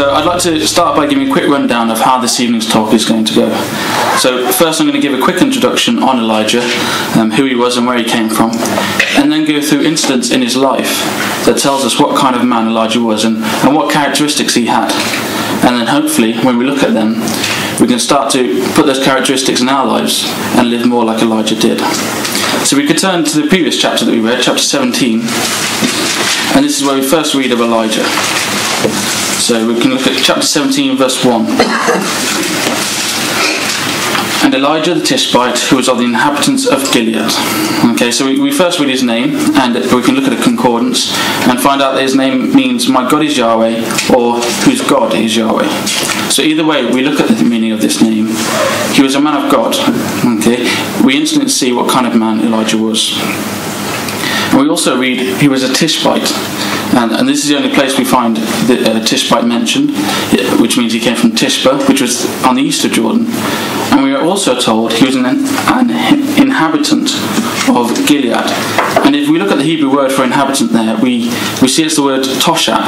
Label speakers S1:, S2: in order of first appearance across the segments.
S1: So I'd like to start by giving a quick rundown of how this evening's talk is going to go. So first I'm going to give a quick introduction on Elijah, um, who he was and where he came from, and then go through incidents in his life that tells us what kind of man Elijah was and, and what characteristics he had. And then hopefully when we look at them, we can start to put those characteristics in our lives and live more like Elijah did. So we could turn to the previous chapter that we read, chapter 17, and this is where we first read of Elijah. So we can look at chapter 17, verse 1. And Elijah the Tishbite, who was of the inhabitants of Gilead. Okay, so we, we first read his name, and we can look at a concordance and find out that his name means My God is Yahweh, or Whose God is Yahweh. So either way, we look at the meaning of this name. He was a man of God. Okay, we instantly see what kind of man Elijah was. And we also read he was a Tishbite. And, and, this is the only place we find the uh, Tishbite mentioned, which means he came from Tishba, which was on the east of Jordan. And we are also told he was an, an inhabitant of Gilead. And if we look at the Hebrew word for inhabitant there, we, we see it's the word tosha,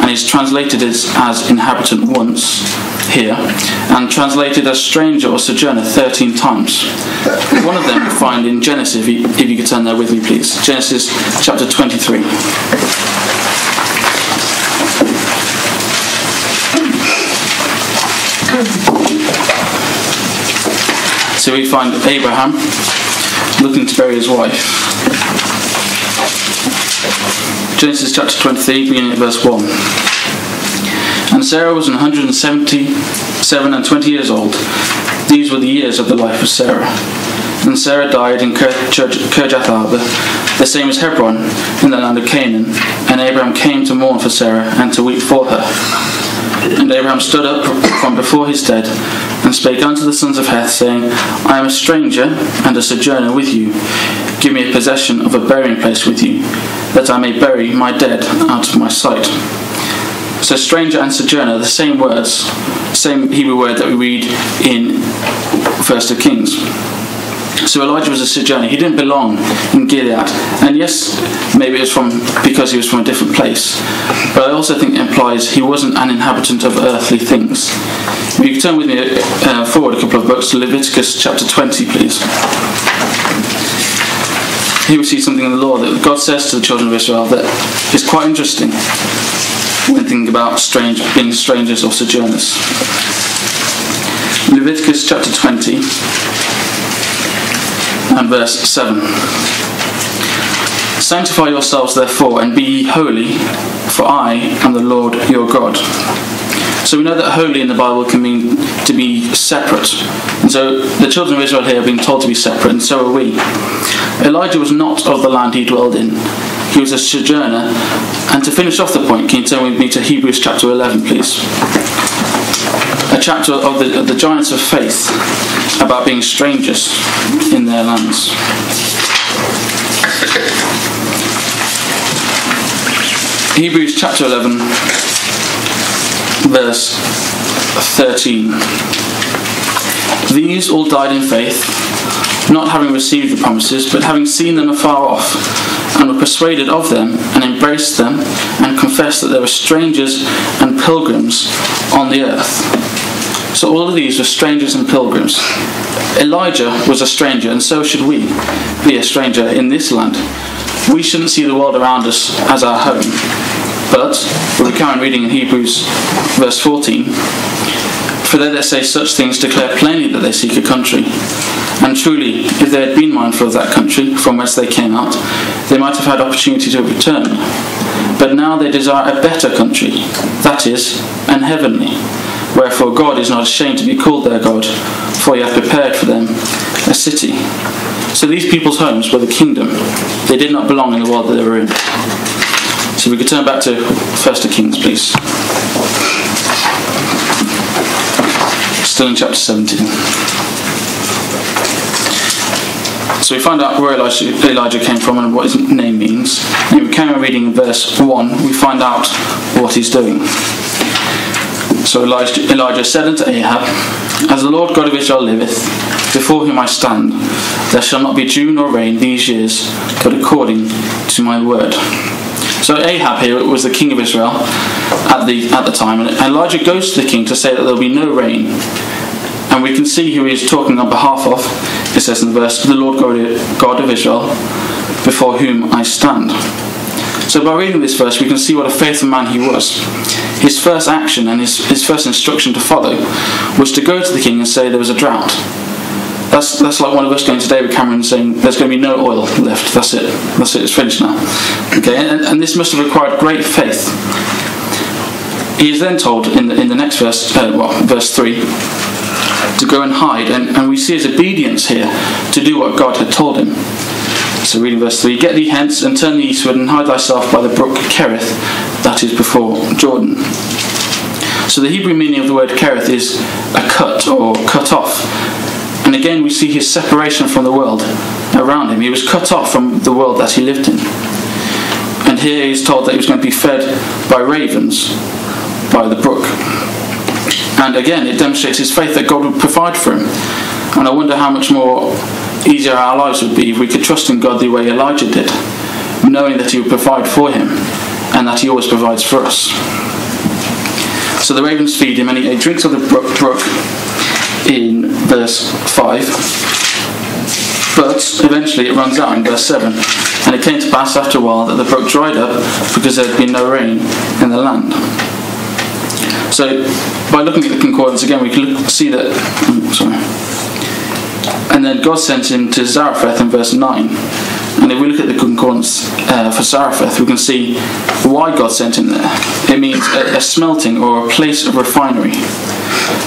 S1: and it's translated as, as inhabitant once here, and translated as stranger or sojourner 13 times. One of them we find in Genesis, if you, if you could turn there with me, please. Genesis chapter 23. So we find Abraham looking to bury his wife. Genesis chapter 23, beginning at verse 1. And Sarah was 177 and 20 years old. These were the years of the life of Sarah. And Sarah died in Kirjath Arba, the same as Hebron, in the land of Canaan. And Abraham came to mourn for Sarah and to weep for her. And Abraham stood up from before his dead and spake unto the sons of Heth, saying, I am a stranger and a sojourner with you. Give me a possession of a burying place with you, that I may bury my dead out of my sight. So, stranger and sojourner, the same words, same Hebrew word that we read in First of Kings. So Elijah was a sojourner. He didn't belong in Gilead. And yes, maybe it was from because he was from a different place. But I also think it implies he wasn't an inhabitant of earthly things. You could turn with me uh, forward a couple of books to Leviticus chapter 20, please. Here we see something in the law that God says to the children of Israel that is quite interesting when thinking about strange, being strangers or sojourners. Leviticus chapter 20 and verse 7. Sanctify yourselves therefore and be holy, for I am the Lord your God. So we know that holy in the Bible can mean to be separate. And so the children of Israel here are being told to be separate, and so are we. Elijah was not of the land he dwelled in. He was a sojourner. And to finish off the point, can you turn with me to Hebrews chapter 11, please? A chapter of the, of the giants of faith about being strangers in their lands. Hebrews chapter 11, verse 13. These all died in faith, not having received the promises, but having seen them afar off, and were persuaded of them, and embraced them, and confessed that they were strangers and pilgrims on the earth. So all of these were strangers and pilgrims. Elijah was a stranger, and so should we be a stranger in this land. We shouldn't see the world around us as our home. But, we carry on reading in Hebrews verse 14, for they that say such things declare plainly that they seek a country. And truly, if they had been mindful of that country from whence they came out, they might have had opportunity to return. But now they desire a better country, that is, an heavenly. Wherefore God is not ashamed to be called their God, for he hath prepared for them a city. So these people's homes were the kingdom. They did not belong in the world that they were in. So we could turn back to First Kings, please. Still in chapter 17. So we find out where Elijah, came from and what his name means. And we carry on reading in verse 1, we find out what he's doing. So Elijah, Elijah said unto Ahab, As the Lord God of Israel liveth, before whom I stand, there shall not be dew nor rain these years, but according to my word. So Ahab here was the king of Israel at the at the time, and Elijah goes to the king to say that there'll be no rain. And we can see who he's talking on behalf of. It says in the verse, "The Lord God of Israel, before whom I stand." So by reading this verse, we can see what a faithful man he was. His first action and his, his first instruction to follow was to go to the king and say there was a drought. That's, that's like one of us going to David Cameron saying there's going to be no oil left. That's it. That's it. It's finished now. Okay, and, and this must have required great faith. He is then told in the, in the next verse, uh, well, verse 3, to go and hide. And, and we see his obedience here to do what God had told him. So reading verse 3 Get thee hence and turn thee eastward and hide thyself by the brook Kerith, that is before Jordan. So the Hebrew meaning of the word Kerith is a cut or cut off. And again we see his separation from the world around him. He was cut off from the world that he lived in. And here he's told that he was going to be fed by ravens by the brook. And again, it demonstrates his faith that God would provide for him. And I wonder how much more easier our lives would be if we could trust in God the way Elijah did, knowing that He would provide for him and that He always provides for us. So the ravens feed him and he, drinks of the brook, brook in verse 5. But eventually it runs out in verse 7. And it came to pass after a while that the brook dried up because there had been no rain in the land. So, by looking at the concordance again, we can look, see that. Oh, sorry. And then God sent him to Zarephath in verse 9. And if we look at the concordance uh, for Zarephath, we can see why God sent him there. It means a, a, smelting or a place of refinery.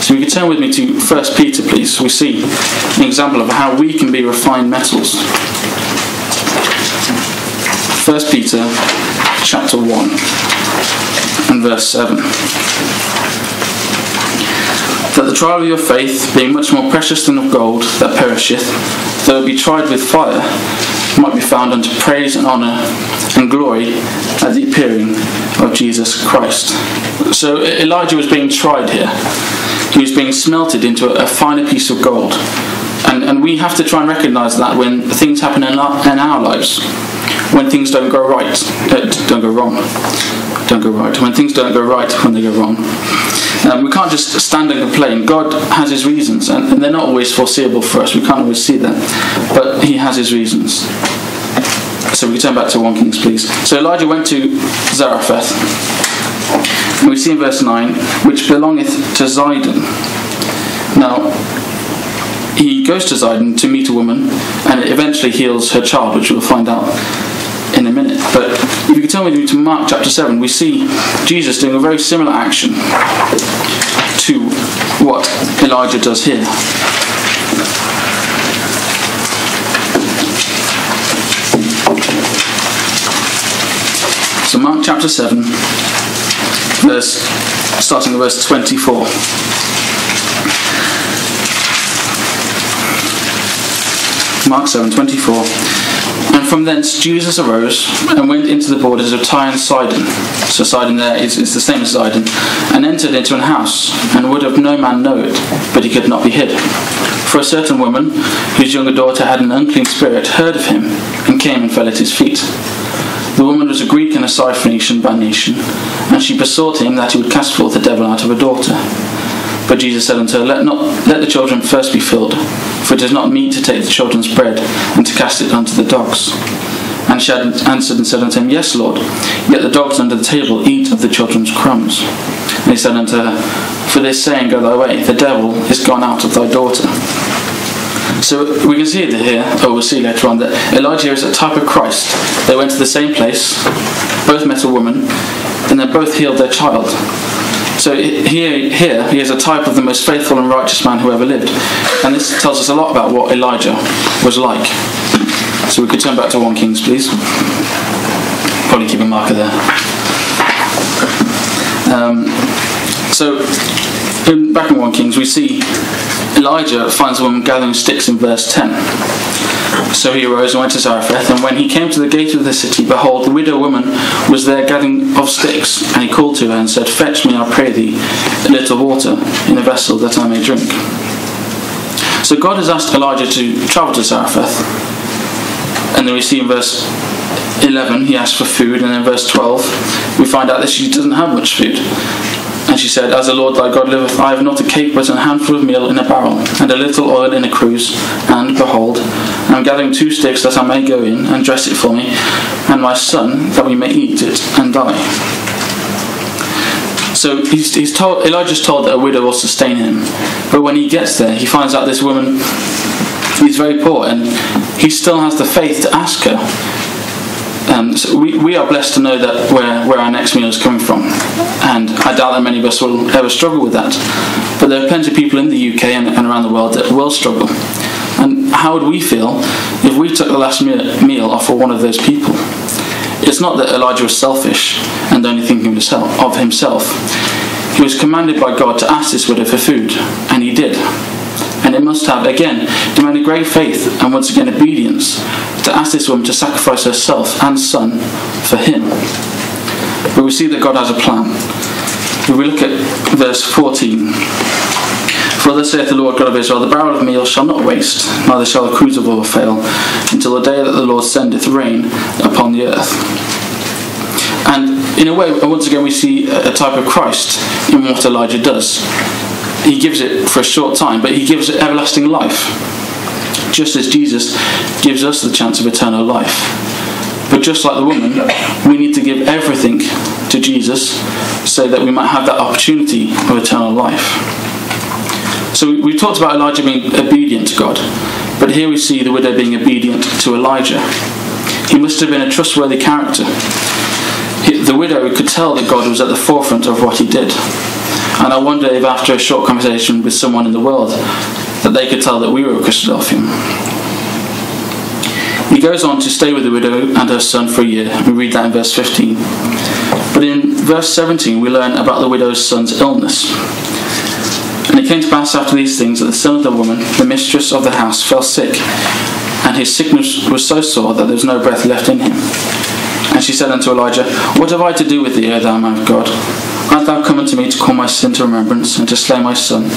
S1: So you can turn with me to 1 Peter, please. We see an example of how we can be refined metals. 1 Peter chapter 1 and verse 7 that the trial of your faith, being much more precious than of gold that perisheth, though it be tried with fire, might be found unto praise and honour and glory at the appearing of Jesus Christ. So Elijah was being tried here. He was being smelted into a finer piece of gold. And, and we have to try and recognise that when things happen in our, in our lives, when things don't go right, uh, don't go wrong, don't go right, when things don't go right, when they go wrong. Um, we can't just stand and complain. God has His reasons, and, and they're not always foreseeable for us. We can't always see them, but He has His reasons. So we turn back to 1 Kings, please. So Elijah went to Zarephath, we see in verse 9, which belongeth to Zidon. Now, he goes to Zidon to meet a woman, and eventually heals her child, which we'll find out. But if you could with me to Mark chapter 7, we see Jesus doing a very similar action to what Elijah does here. So Mark chapter 7, verse starting at verse 24. Mark 7, 24. And from thence Jesus arose and went into the borders of Tyre and Sidon. So Sidon there is, is the same as Zidon, and entered into an house, and would have no man know it, but he could not be hid. For a certain woman, whose younger daughter had an unclean spirit, heard of him, and came and fell at his feet. The woman was a Greek and a Syrophoenician by nation, and she besought him that he would cast forth the devil out of her daughter. But Jesus said unto her, Let not let the children first be filled, for it is not meet to take the children's bread and to cast it unto the dogs. And she answered and said unto him, Yes, Lord, yet the dogs under the table eat of the children's crumbs. And he said unto her, For this saying go thy way, the devil is gone out of thy daughter. So we can see it here, or we'll see later on, that Elijah is a type of Christ. They went to the same place, both met a woman, and they both healed their child. So here, here he is a type of the most faithful and righteous man who ever lived. And this tells us a lot about what Elijah was like. So we could turn back to 1 Kings, please. Probably keep a marker there. Um, so in, back in 1 Kings, we see Elijah finds a woman gathering sticks in verse 10. So he arose and went to Zarephath, and when he came to the gate of the city, behold, the widow woman was there gathering of sticks. And he called to her and said, Fetch me, I pray thee, a little water in a vessel that I may drink. So God has asked Elijah to travel to Zarephath And then we see in verse 11 he asks for food, and in verse 12 we find out that she doesn't have much food. And she said, As the Lord thy God liveth, I have not a cake but a handful of meal in a barrel, and a little oil in a cruse. And behold, Am gathering two sticks that I may go in and dress it for me, and my son, that we may eat it and die. So he's, he's told, Elijah's told that a widow will sustain him. But when he gets there, he finds out this woman is very poor, and he still has the faith to ask her um, so we, we are blessed to know that where, where our next meal is coming from. And I doubt that many of us will ever struggle with that. But there are plenty of people in the UK and, and around the world that will struggle. And how would we feel if we took the last meal off of one of those people? It's not that Elijah was selfish and only thinking of himself, of himself. He was commanded by God to ask this widow for food, and he did. And it must have, again, demanded great faith and once again obedience to ask this woman to sacrifice herself and son for him. But we see that God has a plan. If we look at verse 14. For thus saith the Lord God of Israel, the barrel of meal shall not waste, neither shall the oil fail, until the day that the Lord sendeth rain upon the earth. And in a way, once again, we see a type of Christ in what Elijah does he gives it for a short time, but he gives it everlasting life. Just as Jesus gives us the chance of eternal life. But just like the woman, we need to give everything to Jesus so that we might have that opportunity of eternal life. So we talked about Elijah being obedient to God, but here we see the widow being obedient to Elijah. He must have been a trustworthy character. The widow could tell that God was at the forefront of what he did. And I wonder if after a short conversation with someone in the world that they could tell that we were a Christadelphian. He goes on to stay with the widow and her son for a year. We read that in verse 15. But in verse 17, we learn about the widow's son's illness. And it came to pass after these things that the son of the woman, the mistress of the house, fell sick, and his sickness was so sore that there was no breath left in him. And she said unto Elijah, What have I to do with thee, O thou man of God? Art thou come unto me to call my sin to remembrance and to slay my son?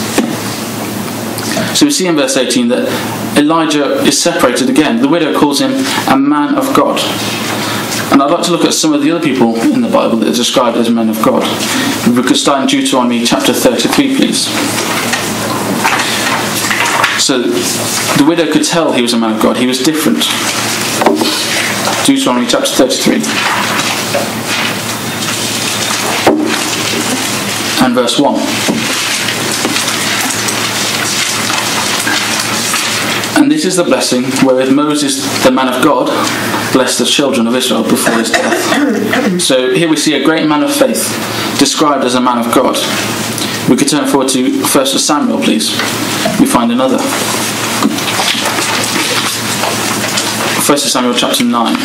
S1: So we see in verse 18 that Elijah is separated again. The widow calls him a man of God. And I'd like to look at some of the other people in the Bible that are described as men of God. we could start in Deuteronomy chapter 33, please. So the widow could tell he was a man of God. He was different. Deuteronomy chapter 33. and verse 1. And this is the blessing wherewith Moses, the man of God, blessed the children of Israel before his death. So here we see a great man of faith described as a man of God. We could turn forward to 1 Samuel, please. We find another. 1 Samuel chapter 9.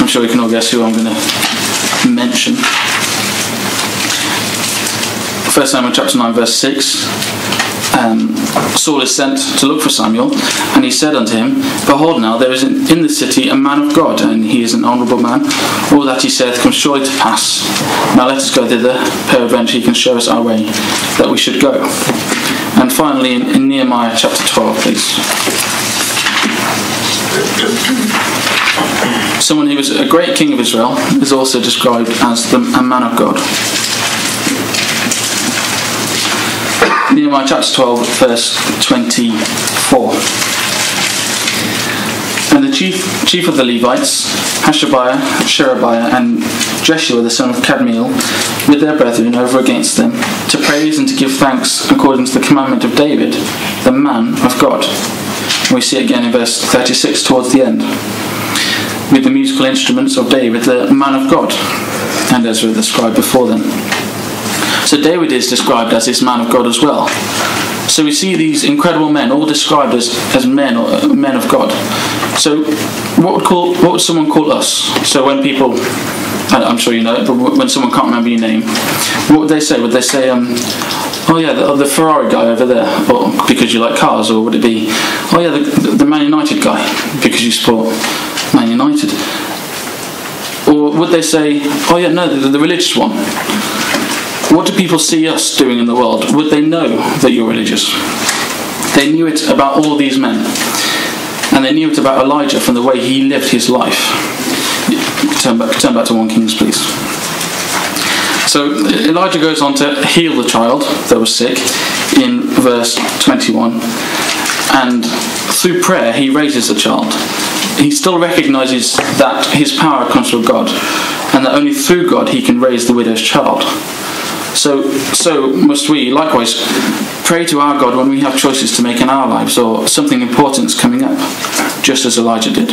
S1: I'm sure you can all guess who I'm going to mention. First Samuel chapter 9, verse 6. Um, Saul is sent to look for Samuel, and he said unto him, Behold, now there is in the city a man of God, and he is an honourable man. All that he saith comes surely to pass. Now let us go thither, peradventure he can show us our way, that we should go. And finally, in, in Nehemiah chapter 12, please someone who was a great king of Israel is also described as the, a man of God. Nehemiah chapter 12, verse 24. And the chief, chief of the Levites, Hashabiah, Sherebiah, and Jeshua the son of Kadmiel, with their brethren over against them, to praise and to give thanks according to the commandment of David, the man of God. We see again in verse 36 towards the end with the musical instruments of David, the man of God, and Ezra described before them. So David is described as this man of God as well. So we see these incredible men all described as, as men or uh, men of God. So what would call what would someone call us? So when people I'm sure you know but when someone can't remember your name, what would they say? Would they say, um, "Oh yeah, the, the, Ferrari guy over there," or because you like cars, or would it be, "Oh yeah, the, the Man United guy," because you support Man United? Or would they say, oh yeah, no, the, the religious one? What do people see us doing in the world? Would they know that you're religious? They knew it about all these men. And they knew it about Elijah from the way he lived his life. Turn back, turn back to 1 Kings, please. So Elijah goes on to heal the child that was sick in verse 21. And through prayer, he raises the child. He still recognizes that his power comes from God, and that only through God he can raise the widow's child. So, so must we likewise pray to our God when we have choices to make in our lives or something important is coming up, just as Elijah did.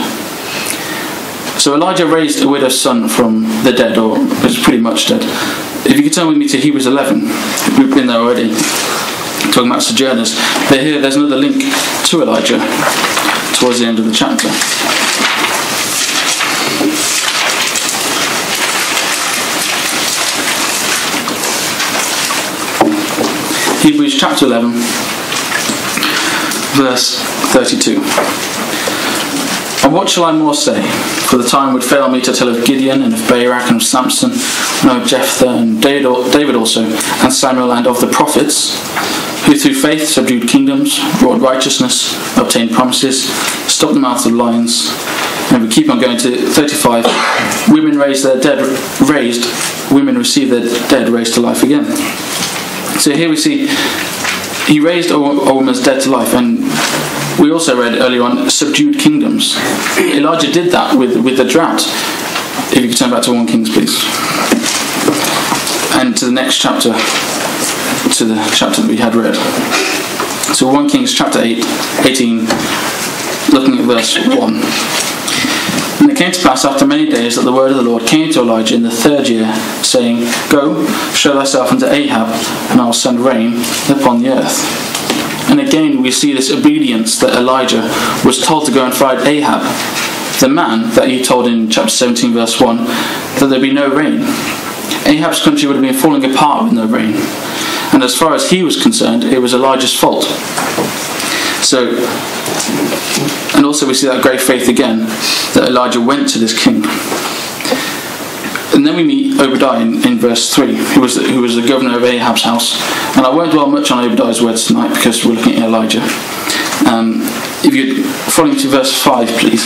S1: So Elijah raised a widow's son from the dead, or was pretty much dead. If you could turn with me to Hebrews 11, we've been there already, talking about sojourners. But here, there's another link to Elijah towards the end of the chapter. Hebrews chapter 11, verse 32. And what shall I more say? For the time would fail me to tell of Gideon and of Barak and of Samson and of Jephthah and David also and Samuel and of the prophets who through faith subdued kingdoms, wrought righteousness, obtained promises, stopped the mouths of lions. And we keep on going to 35. Women raised their dead, raised, women received their dead raised to life again. So here we see he raised woman's dead to life, and we also read earlier on subdued kingdoms. Elijah did that with, with the drought. If you could turn back to 1 Kings, please. And to the next chapter, to the chapter that we had read. So 1 Kings chapter 8, 18, looking at verse 1. And it came to pass after many days that the word of the Lord came to Elijah in the third year, saying, Go, show thyself unto Ahab, and I will send rain upon the earth. And again we see this obedience that Elijah was told to go and find Ahab, the man that he told in chapter 17, verse 1, that there'd be no rain. Ahab's country would have been falling apart with no rain. And as far as he was concerned, it was Elijah's fault. So, and also we see that great faith again that Elijah went to this king. And then we meet Obadiah in, in verse 3, who was, the, who was the governor of Ahab's house. And I won't dwell much on Obadiah's words tonight because we're looking at Elijah. Um, if you follow me to verse 5, please.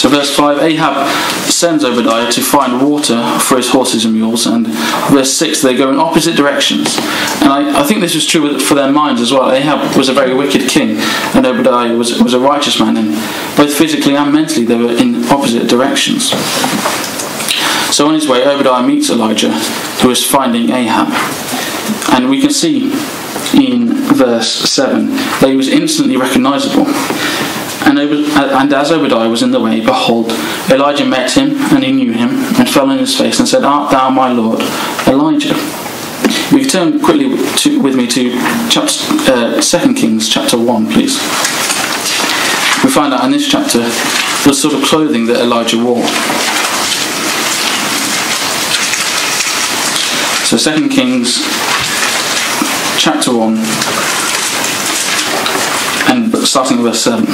S1: So, verse 5 Ahab sends Obadiah to find water for his horses and mules, and verse 6 they go in opposite directions. And I, I think this was true for their minds as well. Ahab was a very wicked king, and Obadiah was, was a righteous man, and both physically and mentally they were in opposite directions. So, on his way, Obadiah meets Elijah, who is finding Ahab. And we can see in verse 7 that he was instantly recognizable. And, and as Obadiah was in the way, behold, Elijah met him, and he knew him, and fell on his face, and said, Art thou my Lord, Elijah? We turn quickly to, with me to chapter, uh, 2 Kings chapter 1, please. We find out in this chapter the sort of clothing that Elijah wore. So 2 Kings chapter 1 and starting with verse 7.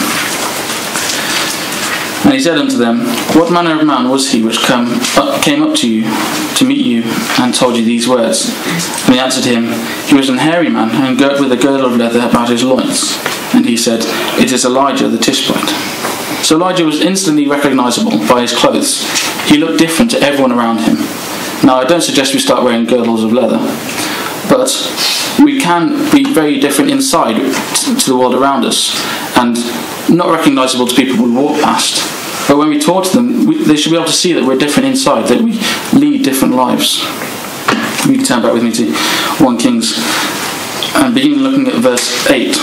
S1: And he said unto them, What manner of man was he which come, came up to you to meet you and told you these words? And he answered him, He was an hairy man, and girt with a girdle of leather about his loins. And he said, It is Elijah the Tishbite. So Elijah was instantly recognizable by his clothes. He looked different to everyone around him. Now, I don't suggest we start wearing girdles of leather, but we can be very different inside to the world around us and not recognizable to people we walk past. But when we talk to them, we, they should be able to see that we're different inside, that we lead different lives. You can turn back with me to 1 Kings and begin looking at verse 8.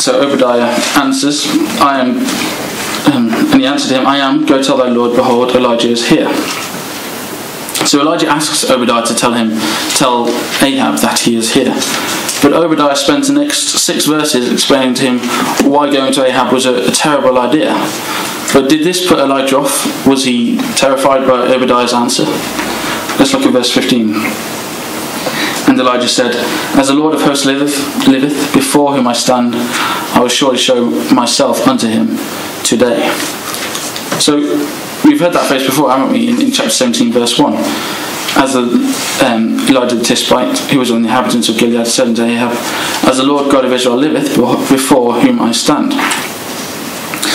S1: So Obadiah answers, I am, um, and he answered him, I am, go tell thy Lord, behold, Elijah is here. So Elijah asks Obadiah to tell him, tell Ahab that he is here. But Obadiah spends the next six verses explaining to him why going to Ahab was a, a terrible idea. But did this put Elijah off? Was he terrified by Obadiah's answer? Let's look at verse 15. And Elijah said, As the Lord of hosts liveth, liveth, before whom I stand, I will surely show myself unto him today. So we've heard that phrase before, haven't we, in, in chapter 17, verse 1. as the, um, Elijah the Tishbite, who was of the inhabitants of Gilead, said unto Ahab, As the Lord God of Israel liveth, before whom I stand.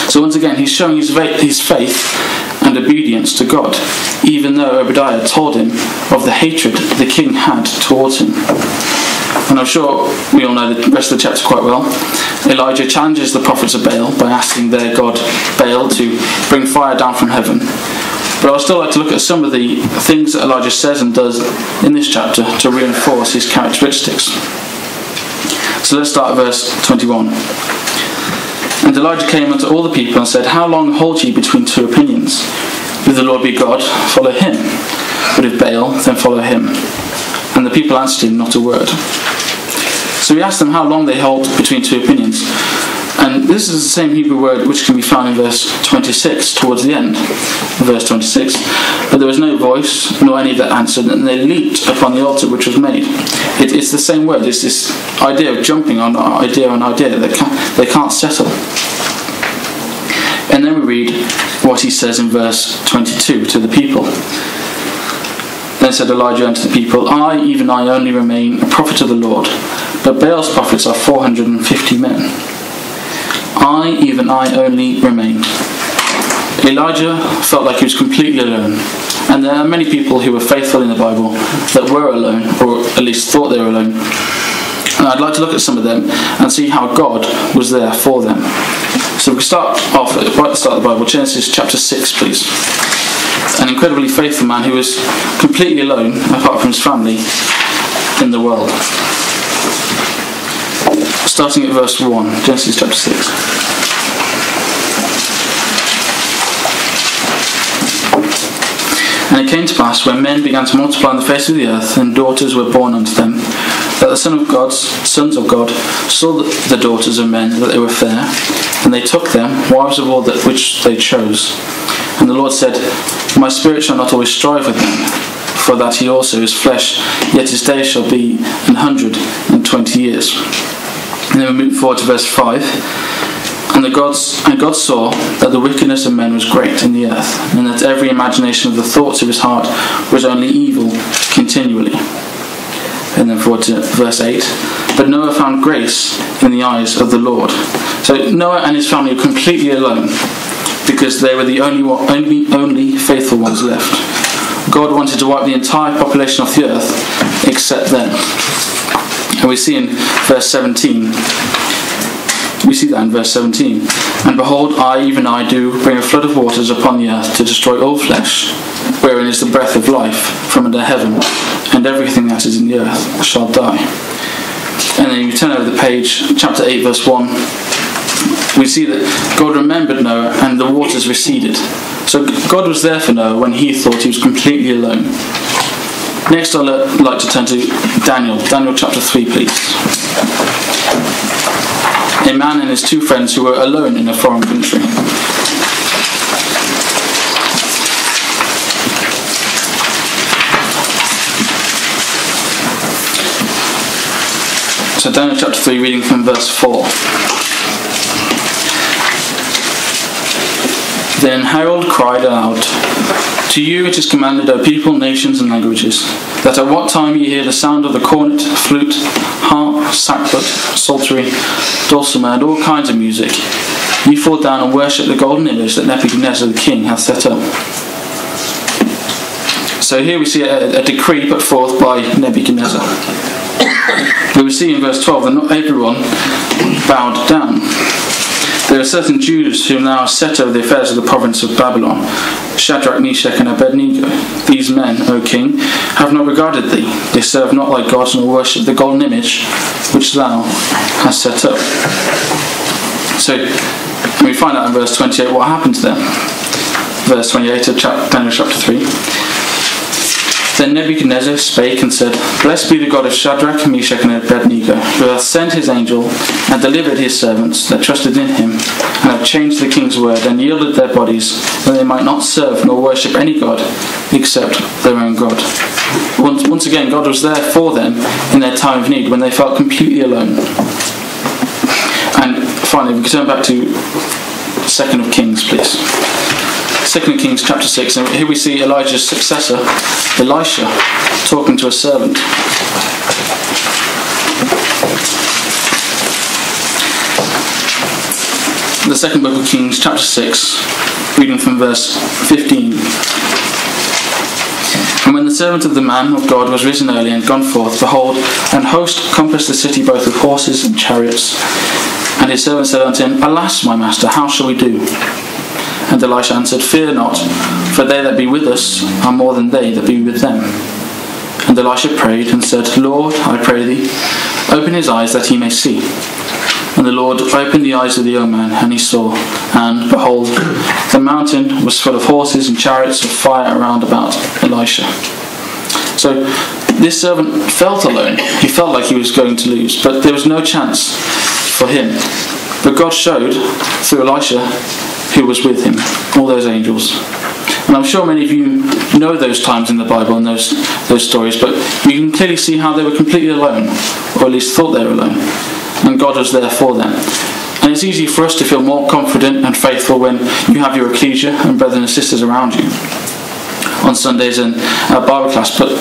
S1: So once again, he's showing his, his faith and obedience to God, even though Obadiah told him of the hatred the king had towards him. And I'm sure we all know the rest of the chapter quite well. Elijah challenges the prophets of Baal by asking their god Baal to bring fire down from heaven. But I'd still like to look at some of the things that Elijah says and does in this chapter to reinforce his characteristics. So let's start at verse 21. And Elijah came unto all the people and said, How long hold ye between two opinions? If the Lord be God, follow him. But if Baal, then follow him. And the people answered him not a word. So he asked them how long they held between two opinions. And this is the same Hebrew word which can be found in verse 26, towards the end verse 26. But there was no voice, nor any that answered, and they leaped upon the altar which was made. It, it's the same word, it's this idea of jumping on uh, idea on idea that can't, they can't settle. And then we read what he says in verse 22 to the people. Then said Elijah unto the people, I, even I, only remain a prophet of the Lord, but Baal's prophets are 450 men. I, even I, only remain. Elijah felt like he was completely alone. And there are many people who were faithful in the Bible that were alone, or at least thought they were alone. And I'd like to look at some of them and see how God was there for them. So we start off right at the start of the Bible, Genesis chapter 6, please an incredibly faithful man who was completely alone, apart from his family, in the world. Starting at verse 1, Genesis chapter 6. And it came to pass when men began to multiply on the face of the earth, and daughters were born unto them, that the son of God's sons of God saw the daughters of men that they were fair, and they took them wives of all that which they chose. And the Lord said, My spirit shall not always strive with them, for that he also is flesh, yet his days shall be an hundred and twenty years. And then we move forward to verse 5. And the gods and God saw that the wickedness of men was great in the earth, and that every imagination of the thoughts of his heart was only evil continually. And then forward to verse 8. But Noah found grace in the eyes of the Lord. So Noah and his family were completely alone because they were the only, only, only faithful ones left. God wanted to wipe the entire population of the earth except them. And we see in verse 17, we see that in verse 17. And behold, I, even I, do bring a flood of waters upon the earth to destroy all flesh, wherein is the breath of life from under heaven, and everything that is in the earth shall die. And then you turn over the page, chapter 8, verse 1 we see that God remembered Noah and the waters receded. So God was there for Noah when he thought he was completely alone. Next, I'd like to turn to Daniel. Daniel chapter 3, please. A man and his two friends who were alone in a foreign country. So, Daniel chapter 3, reading from verse 4. Then herald cried aloud, To you it is commanded, O people, nations, and languages, that at what time ye hear the sound of the cornet, flute, harp, sackbut, psaltery, dulcimer, and all kinds of music, ye fall down and worship the golden image that Nebuchadnezzar the king hath set up. So here we see a, a decree put forth by Nebuchadnezzar. we see in verse 12 that not everyone bowed down. There are certain Jews who now set over the affairs of the province of Babylon, Shadrach, Meshach, and Abednego. These men, O king, have not regarded thee. They serve not thy gods nor worship the golden image which thou hast set up. So, we find out in verse 28 what happened to them. Verse 28 of Daniel chapter 3. Then Nebuchadnezzar spake and said, Blessed be the God of Shadrach, Meshach, and Abednego, who hath sent his angel and delivered his servants that trusted in him, and have changed the king's word and yielded their bodies, that they might not serve nor worship any God except their own God. Once, once again, God was there for them in their time of need when they felt completely alone. And finally, we can turn back to Second of Kings, please. 2 Kings chapter 6, and here we see Elijah's successor, Elisha, talking to a servant. The second book of Kings, chapter 6, reading from verse 15. And when the servant of the man of God was risen early and gone forth, behold, an host compassed the city both with horses and chariots. And his servant said unto him, Alas, my master, how shall we do? And Elisha answered, Fear not, for they that be with us are more than they that be with them. And Elisha prayed and said, Lord, I pray thee, open his eyes that he may see. And the Lord opened the eyes of the young man, and he saw, and behold, the mountain was full of horses and chariots of fire around about Elisha. So this servant felt alone. He felt like he was going to lose, but there was no chance for him. But God showed through Elisha who was with him, all those angels. And I'm sure many of you know those times in the Bible and those, those stories, but you can clearly see how they were completely alone, or at least thought they were alone. And God was there for them. And it's easy for us to feel more confident and faithful when you have your ecclesia and brothers and sisters around you on Sundays and at Bible class, but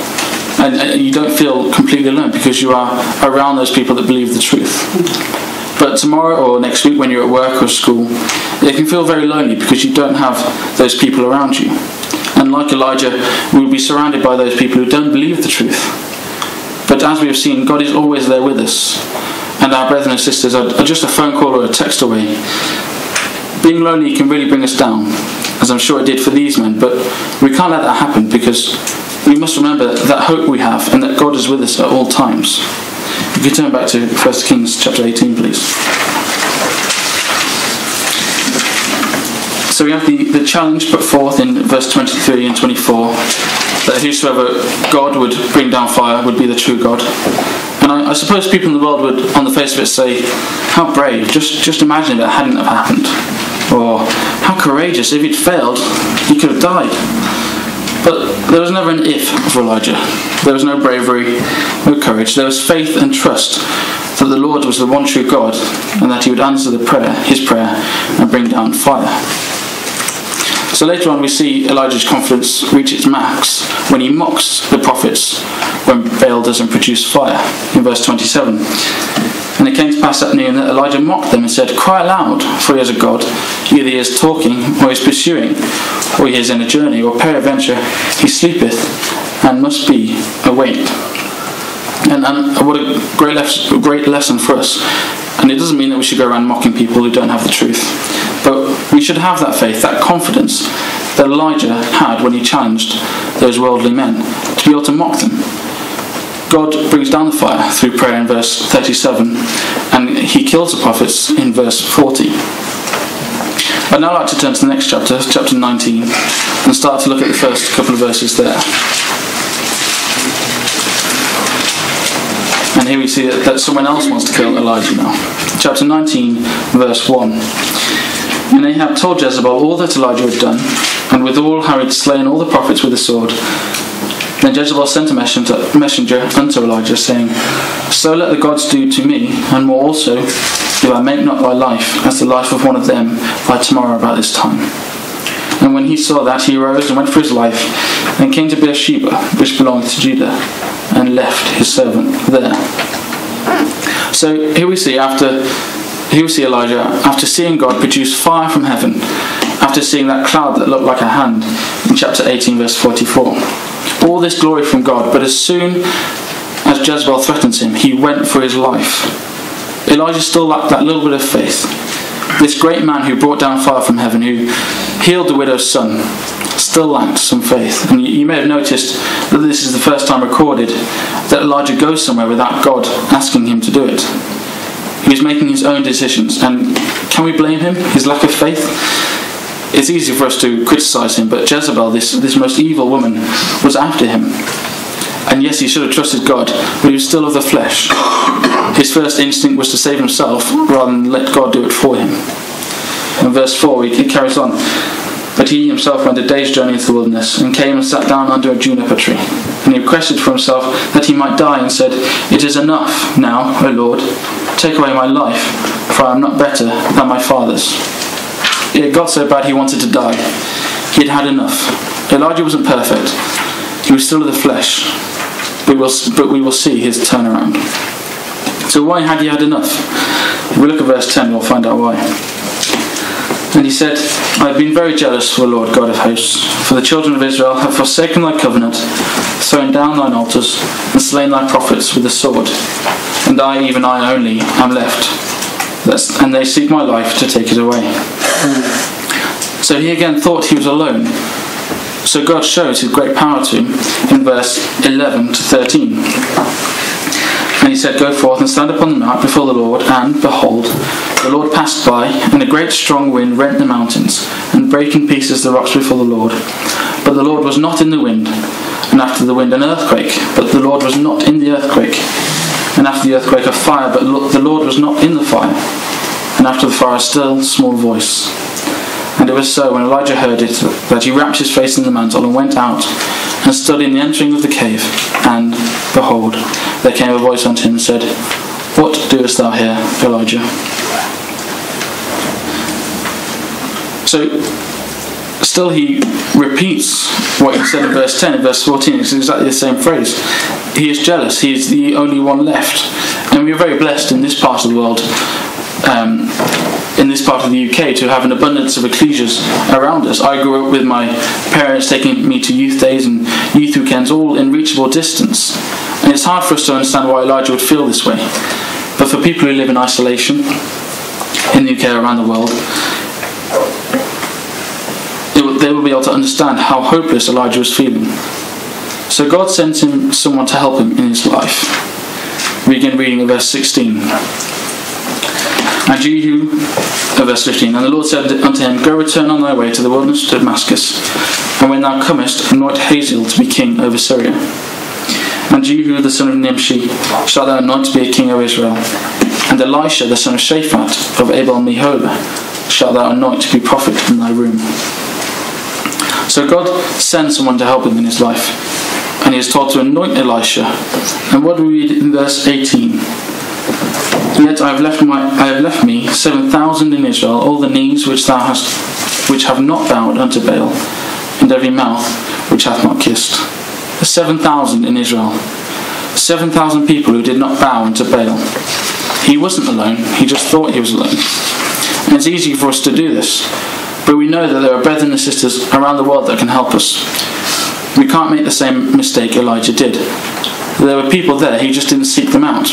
S1: and, and you don't feel completely alone because you are around those people that believe the truth. But tomorrow or next week when you're at work or school, it can feel very lonely because you don't have those people around you. And like Elijah, we'll be surrounded by those people who don't believe the truth. But as we have seen, God is always there with us. And our brethren and sisters are just a phone call or a text away. Being lonely can really bring us down, as I'm sure it did for these men, but we can't let that happen because we must remember that hope we have and that God is with us at all times. You turn back to 1 Kings chapter 18, please. So we have the, the challenge put forth in verse 23 and 24 that whosoever God would bring down fire would be the true God. And I, I, suppose people in the world would, on the face of it, say, How brave, just, just imagine if it hadn't have happened. Or, How courageous, if he'd failed, he could have died. But there was never an if for Elijah. There was no bravery, no courage. There was faith and trust that the Lord was the one true God and that he would answer the prayer, his prayer, and bring down fire. So later on, we see Elijah's confidence reach its max when he mocks the prophets when Baal doesn't produce fire, in verse 27. And it came to pass at noon that Elijah mocked them and said, Cry aloud, for he is a God. Either he is talking, or he is pursuing, or he is in a journey, or peradventure he sleepeth, and must be awake. And, and what a great, great lesson for us. And it doesn't mean that we should go around mocking people who don't have the truth. But we should have that faith, that confidence that Elijah had when he challenged those worldly men, to be able to mock them. God brings down the fire through prayer in verse 37, and he kills the prophets in verse 40. I'd now like to turn to the next chapter, chapter 19, and start to look at the first couple of verses there. And here we see that, that someone else wants to kill Elijah now. Chapter 19, verse 1. And Ahab told Jezebel all that Elijah had done, and withal how he had slain all the prophets with the sword. Then Jezebel sent a messenger unto Elijah, saying, So let the gods do to me, and more also, if I make not thy life as the life of one of them by tomorrow about this time. And when he saw that, he arose and went for his life, and came to Beersheba, which belonged to Judah, and left his servant there. So here we see after here we see Elijah after seeing God produce fire from heaven, after seeing that cloud that looked like a hand in chapter 18, verse 44. All this glory from God, but as soon as Jezebel threatens him, he went for his life. Elijah still lacked that little bit of faith. This great man who brought down fire from heaven, who healed the widow's son, still lacked some faith. And you may have noticed that this is the first time recorded that Elijah goes somewhere without God asking him to do it. He's making his own decisions. And can we blame him? His lack of faith? It's easy for us to criticize him, but Jezebel, this, this most evil woman, was after him. And yes, he should have trusted God, but he was still of the flesh. His first instinct was to save himself rather than let God do it for him. In verse 4, he carries on. But he himself went a day's journey into the wilderness, and came and sat down under a juniper tree. And he requested for himself that he might die, and said, It is enough now, O Lord, take away my life, for I am not better than my fathers. It got so bad he wanted to die. he had had enough. Elijah wasn't perfect, he was still of the flesh, but we'll, but we will see his turnaround. So, why had he had enough? If we look at verse 10, we'll find out why. And he said, I have been very jealous for the Lord God of hosts, for the children of Israel have forsaken thy covenant, thrown down thine altars, and slain thy prophets with the sword. And I, even I only, am left, and they seek my life to take it away. So he again thought he was alone. So God shows his great power to him in verse 11 to 13. And he said, Go forth and stand upon the mount before the Lord, and, behold, the Lord passed by, and a great strong wind rent the mountains, and brake in pieces the rocks before the Lord. But the Lord was not in the wind, and after the wind an earthquake, but the Lord was not in the earthquake. And after the earthquake a fire, but the Lord was not in the fire. And after the fire a still small voice. And it was so when Elijah heard it that he wrapped his face in the mantle and went out and stood in the entering of the cave. And behold, there came a voice unto him and said, What doest thou here, Elijah? So, still he repeats what he said in verse 10 and verse 14. It's exactly the same phrase. He is jealous. He is the only one left. And we are very blessed in this part of the world um, in this part of the UK to have an abundance of ecclesias around us. I grew up with my parents taking me to youth days and youth weekends, all in reachable distance. And it's hard for us to understand why Elijah would feel this way. But for people who live in isolation in the UK around the world, they will be able to understand how hopeless Elijah was feeling. So God sent him someone to help him in his life. We begin reading in verse 16. And Jehu, uh, verse 15, and the Lord said unto him, Go return on thy way to the wilderness of Damascus, and when thou comest, anoint Hazael to be king over Syria. And Jehu the son of Nimshi shall thou anoint to be a king of Israel. And Elisha the son of Shaphat of Abel Meholah shalt thou anoint to be prophet in thy room. So God sends someone to help him in his life, and he is told to anoint Elisha. And what do we read in verse 18? Yet I have left my I have left me seven thousand in Israel, all the knees which thou hast which have not bowed unto Baal, and every mouth which hath not kissed. Seven thousand in Israel. Seven thousand people who did not bow unto Baal. He wasn't alone, he just thought he was alone. And it's easy for us to do this. But we know that there are brethren and sisters around the world that can help us. We can't make the same mistake Elijah did. There were people there, he just didn't seek them out.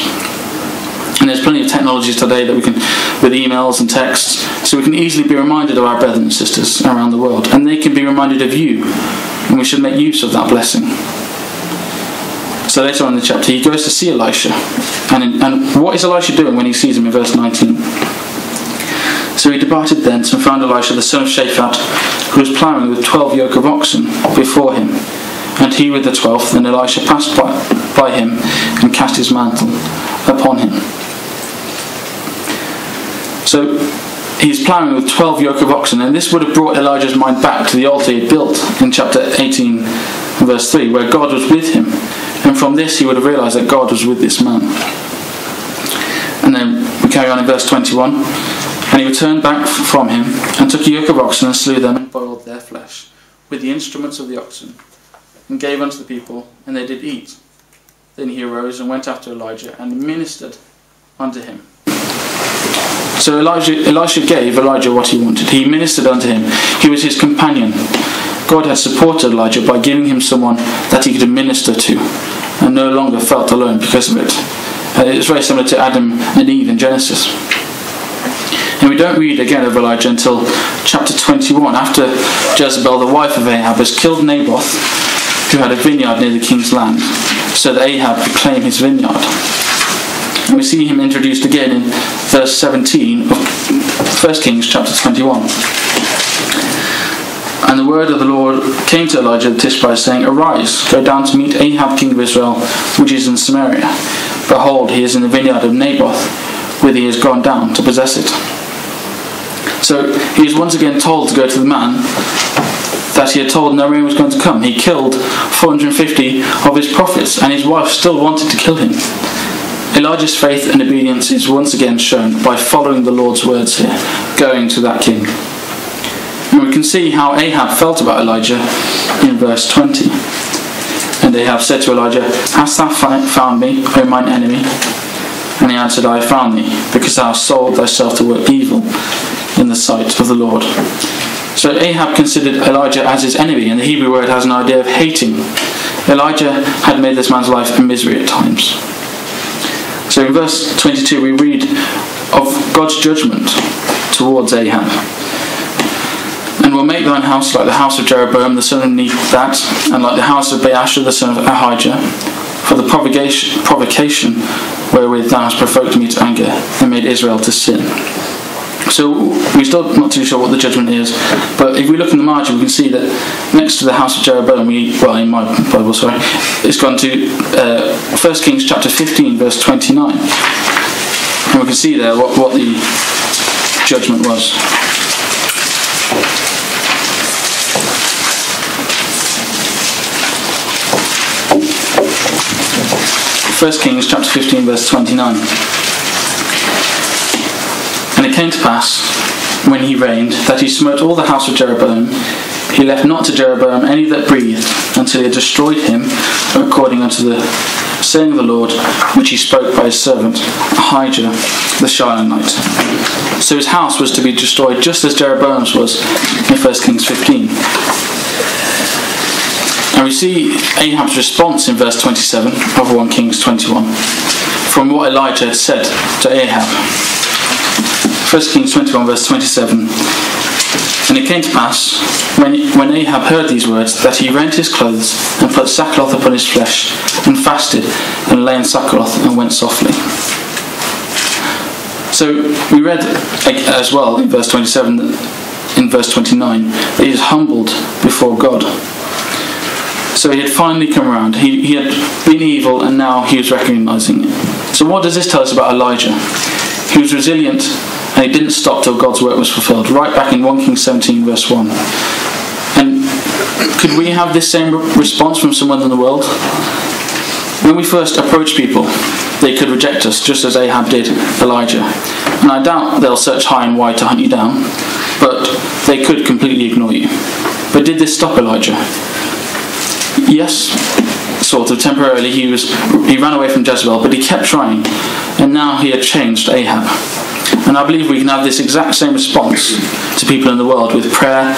S1: And there's plenty of technologies today that we can, with emails and texts, so we can easily be reminded of our brethren and sisters around the world. And they can be reminded of you, and we should make use of that blessing. So later on in the chapter, he goes to see Elisha. And, in, and what is Elisha doing when he sees him in verse 19? So he departed thence and found Elisha the son of Shaphat, who was ploughing with twelve yoke of oxen before him. And he with the twelfth, and Elisha passed by, by him and cast his mantle upon him. So he's ploughing with 12 yoke of oxen, and this would have brought Elijah's mind back to the altar he built in chapter 18, verse 3, where God was with him. And from this, he would have realized that God was with this man. And then we carry on in verse 21. And he returned back from him, and took a yoke of oxen, and slew them, and boiled their flesh with the instruments of the oxen, and gave unto the people, and they did eat. Then he arose and went after Elijah, and ministered unto him. So Elijah, Elisha gave Elijah what he wanted. He ministered unto him. He was his companion. God had supported Elijah by giving him someone that he could minister to and no longer felt alone because of it. Uh, it's very similar to Adam and Eve in Genesis. And we don't read again of Elijah until chapter 21, after Jezebel, the wife of Ahab, has killed Naboth, who had a vineyard near the king's land, so that Ahab could claim his vineyard. And we see him introduced again in verse 17 of 1 Kings chapter 21. And the word of the Lord came to Elijah the Tishbite, saying, Arise, go down to meet Ahab king of Israel, which is in Samaria. Behold, he is in the vineyard of Naboth, whither he has gone down to possess it. So he is once again told to go to the man that he had told no rain was going to come. He killed 450 of his prophets, and his wife still wanted to kill him. Elijah's faith and obedience is once again shown by following the Lord's words here, going to that king. And we we can see how Ahab felt about Elijah in verse 20. And Ahab said to Elijah, Hast thou found me, O mine enemy? And he answered, I have found thee, because thou hast sold thyself to work evil in the sight of the Lord. So Ahab considered Elijah as his enemy, and the Hebrew word has an idea of hating. Elijah had made this man's life a misery at times. So in verse 22, we read of God's judgment towards Ahab. And will make thine house like the house of Jeroboam the son of Nebat, and like the house of Baasha the son of Ahijah, for the provocation, provocation wherewith thou hast provoked me to anger, and made Israel to sin. So we're still not too sure what the judgment is, but if we look in the margin, we can see that next to the house of Jeroboam, we, well, in my Bible, sorry, it's gone to uh, 1 Kings chapter 15, verse 29. And we can see there what, what the judgment was. First Kings chapter 15 verse 29. Came to pass, when he reigned, that he smote all the house of Jeroboam. He left not to Jeroboam any that breathed, until he had destroyed him, according unto the saying of the Lord, which he spoke by his servant Ahijah the Shilonite. So his house was to be destroyed just as Jeroboam's was in 1 Kings 15. And we see Ahab's response in verse 27 of 1 Kings 21 from what Elijah had said to Ahab. 1 Kings 21, verse 27. And it came to pass, when, when Ahab heard these words, that he rent his clothes and put sackcloth upon his flesh, and fasted, and lay in sackcloth, and went softly. So we read as well in verse 27, in verse 29, that he is humbled before God. So he had finally come around. He, he had been evil and now he was recognizing it. So, what does this tell us about Elijah? He was resilient and he didn't stop till God's work was fulfilled. Right back in 1 Kings 17, verse 1. And could we have this same response from someone in the world? When we first approach people, they could reject us just as Ahab did Elijah. And I doubt they'll search high and wide to hunt you down, but they could completely ignore you. But did this stop Elijah? yes, sort of temporarily he was he ran away from Jezebel, but he kept trying, and now he had changed Ahab. And I believe we can have this exact same response to people in the world with prayer,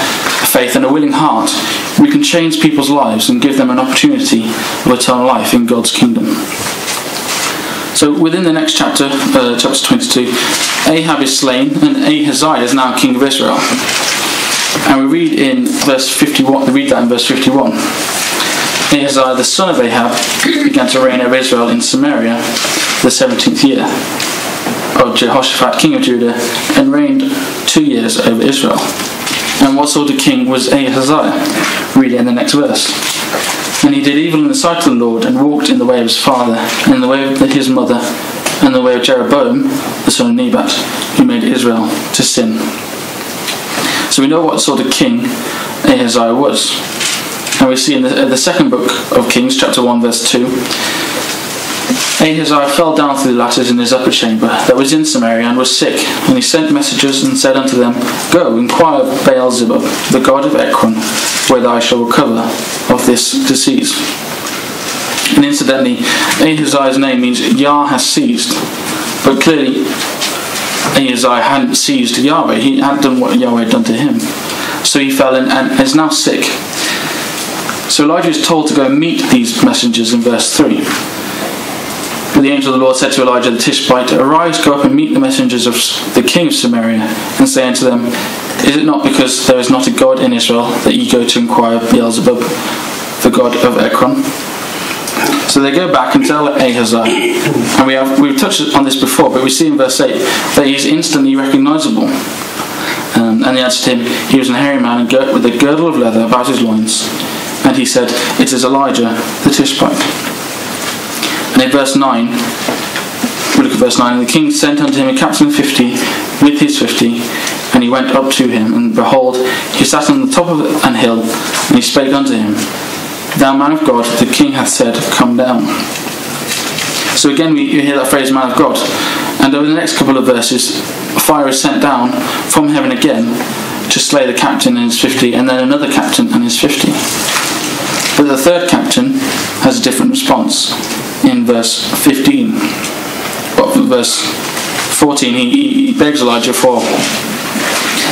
S1: faith, and a willing heart. We can change people's lives and give them an opportunity of eternal life in God's kingdom. So within the next chapter, uh, chapter 22, Ahab is slain and Ahaziah is now king of Israel. And we read in verse 51, we read that in verse 51. Ahaziah the son of Ahab began to reign over Israel in Samaria the seventeenth year of Jehoshaphat king of Judah and reigned two years over Israel. And what sort of king was Ahaziah? Read it in the next verse. And he did evil in the sight of the Lord and walked in the way of his father and in the way of his mother and the way of Jeroboam the son of Nebat who made Israel to sin. So we know what sort of king Ahaziah was. And we see in the, uh, the second book of Kings, chapter 1, verse 2, Ahaziah fell down through the ladders in his upper chamber that was in Samaria and was sick. And he sent messengers and said unto them, Go, inquire of Beelzebub, the god of Ekron, whether I shall recover of this disease. And incidentally, Ahaziah's name means Yah has seized. But clearly, Ahaziah hadn't seized Yahweh. He hadn't done what Yahweh had done to him. So he fell in and is now sick. So Elijah is told to go and meet these messengers in verse 3. But the angel of the Lord said to Elijah the Tishbite, Arise, go up and meet the messengers of the king of Samaria, and say unto them, Is it not because there is not a God in Israel that ye go to inquire of Beelzebub, the god of Ekron? So they go back and tell Ahaziah, and we have we've touched on this before, but we see in verse eight that he's instantly recognisable. Um, and they answered him, He was an hairy man with a girdle of leather about his loins and he said, It is Elijah the Tishbite. And in verse 9, we look at verse 9, and the king sent unto him a captain of fifty with his fifty, and he went up to him, and behold, he sat on the top of an hill, and he spake unto him, Thou man of God, the king hath said, Come down. So again, we hear that phrase, man of God. And over the next couple of verses, fire is sent down from heaven again to slay the captain and his 50, and then another captain and his 50. But the third captain has a different response. In verse 15, well, verse 14, he, he begs Elijah for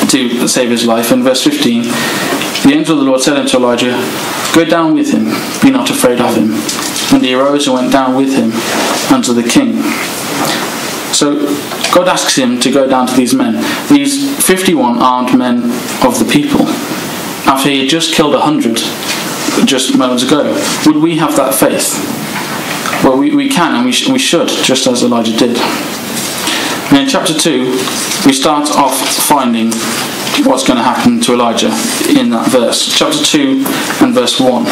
S1: to save his life. In verse 15, the angel of the Lord said unto Elijah, Go down with him, be not afraid of him. And he arose and went down with him unto the king. So God asks him to go down to these men, these 51 armed men of the people, after he had just killed 100 just moments ago. Would we have that faith? Well, we, we can and we, sh- we should, just as Elijah did. And in chapter 2, we start off finding what's going to happen to Elijah in that verse. Chapter 2 and verse 1.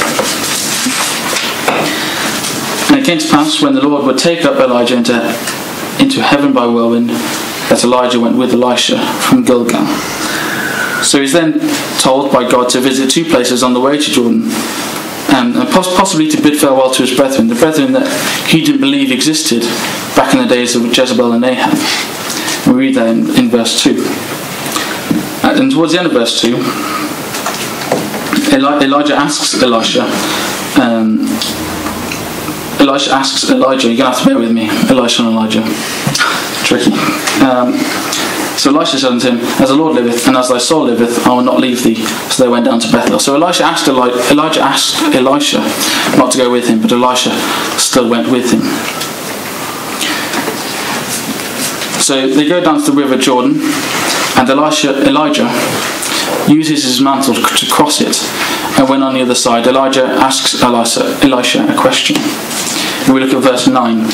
S1: And it came to pass when the Lord would take up Elijah into, into heaven by whirlwind, that Elijah went with Elisha from Gilgal. So he's then told by God to visit two places on the way to Jordan and possibly to bid farewell to his brethren, the brethren that he didn't believe existed back in the days of Jezebel and Ahab. We read that in, in verse 2. And towards the end of verse 2, Eli- Elijah asks Elisha, um, Elisha asks Elijah, you're going to have to bear with me, Elisha and Elijah. Tricky. Um, so Elisha said unto him, As the Lord liveth, and as thy soul liveth, I will not leave thee. So they went down to Bethel. So Elisha asked Eli- Elijah asked Elisha not to go with him, but Elisha still went with him. So they go down to the river Jordan, and Elisha, Elijah uses his mantle to cross it. And when on the other side, Elijah asks Elisha, Elisha a question. And we look at verse 9.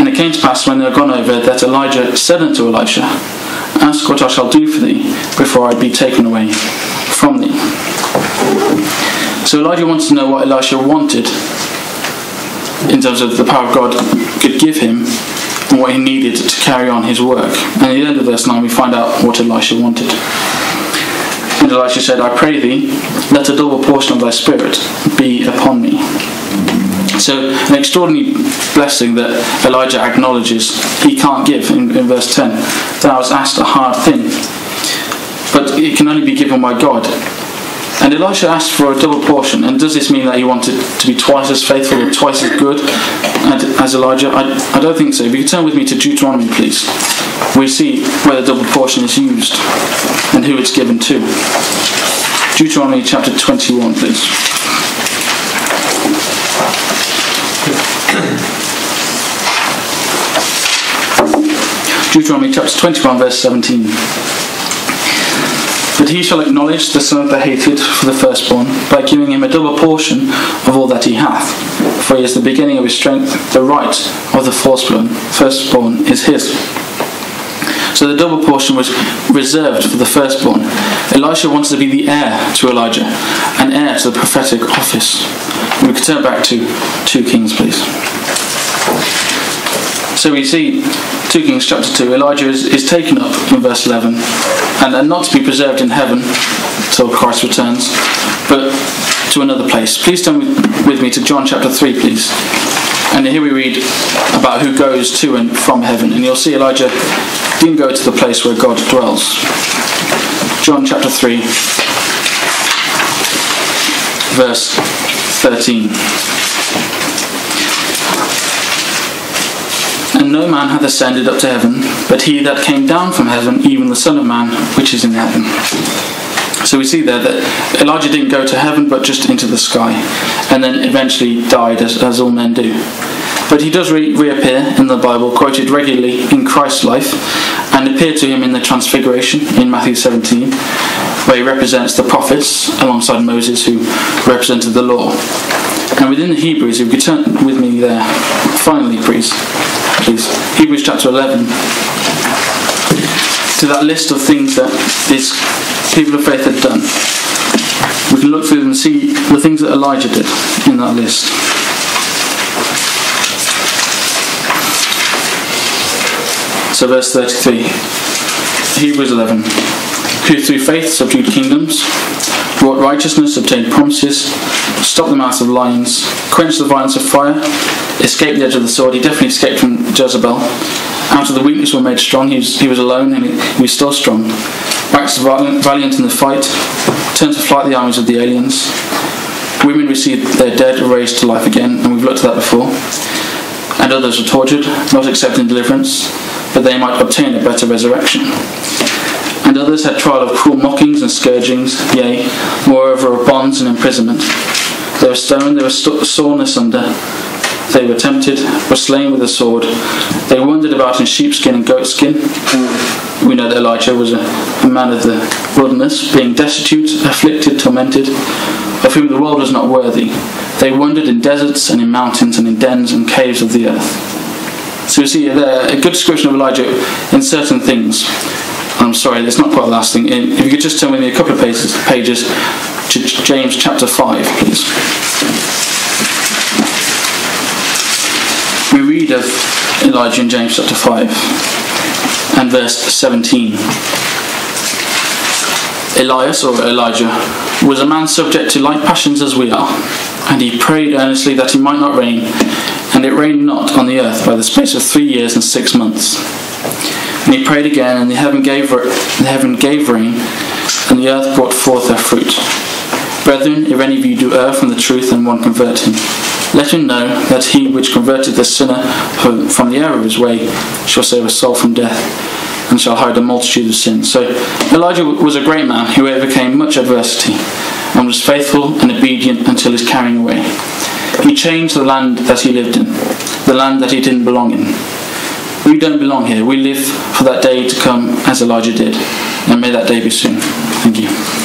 S1: And it came to pass when they were gone over that Elijah said unto Elisha, Ask what I shall do for thee before I be taken away from thee. So Elijah wants to know what Elisha wanted in terms of the power of God could give him and what he needed to carry on his work. And at the end of verse 9, we find out what Elisha wanted. And Elisha said, I pray thee, let a double portion of thy spirit be upon me. So, an extraordinary blessing that Elijah acknowledges he can't give in, in verse 10. Thou hast asked a hard thing, but it can only be given by God. And Elisha asked for a double portion. And does this mean that he wanted to be twice as faithful or twice as good as Elijah? I, I don't think so. If you turn with me to Deuteronomy, please. We see where the double portion is used and who it's given to. Deuteronomy chapter 21, please. Deuteronomy chapter 21, verse 17. But he shall acknowledge the son of the hated for the firstborn, by giving him a double portion of all that he hath. For he is the beginning of his strength, the right of the firstborn, firstborn is his. So the double portion was reserved for the firstborn. Elisha wanted to be the heir to Elijah, an heir to the prophetic office. We could turn back to 2 Kings, please. So we see 2 Kings chapter 2, Elijah is, is taken up in verse 11 and, and not to be preserved in heaven till Christ returns, but to another place. Please turn with, me to John chapter 3, please. And here we read about who goes to and from heaven. And you'll see Elijah didn't go to the place where God dwells. John chapter 3, verse 13. No man hath ascended up to heaven, but he that came down from heaven, even the Son of Man, which is in heaven. So we see there that Elijah didn't go to heaven, but just into the sky, and then eventually died, as, as all men do. But he does re- reappear in the Bible, quoted regularly in Christ's life, and appeared to him in the Transfiguration in Matthew 17, where he represents the prophets alongside Moses, who represented the law. And within the Hebrews, if you could turn with me there, finally, please, please, Hebrews chapter 11, to that list of things that these people of faith had done. We can look through them and see the things that Elijah did in that list. So, verse 33, Hebrews 11. Who through faith subdued kingdoms, wrought righteousness, obtained promises, stopped the mouths of lions, quenched the violence of fire, escaped the edge of the sword. He definitely escaped from Jezebel. Out of the weakness were made strong. He was, he was alone and he, was still strong. Waxed valiant, valiant in the fight, turned to flight the armies of the aliens. Women received their dead raised to life again, and we've looked at that before. And others were tortured, not accepting deliverance, but they might obtain a better resurrection. And others had trial of cruel mockings and scourgings, yea, moreover of bonds and imprisonment. They were stoned, they were sawn asunder, they were tempted, were slain with a sword. They wandered about in sheepskin and goatskin. We know that Elijah was a, a man of the wilderness, being destitute, afflicted, tormented, of whom the world was not worthy. They wandered in deserts and in mountains and in dens and caves of the earth. So you see there a good description of Elijah in certain things. I'm sorry, it's not quite the last thing. If you could just turn with me a couple of pages, pages to James chapter 5, please. We read of Elijah in James chapter 5 and verse 17. Elias, or Elijah, was a man subject to like passions as we are, and he prayed earnestly that he might not rain, and it rained not on the earth by the space of three years and six months. And he prayed again, and the heaven gave, the heaven gave rain, and the earth brought forth her fruit. Brethren, if any of you do err from the truth and one convert him, let him know that he which converted the sinner from the error of his way shall save a soul from death and shall hide a multitude of sins. So Elijah was a great man who overcame much adversity and was faithful and obedient until his carrying away. He changed the land that he lived in, the land that he didn't belong in. We don't belong here. We live for that day to come as Elijah did. And may that day be soon. Thank you.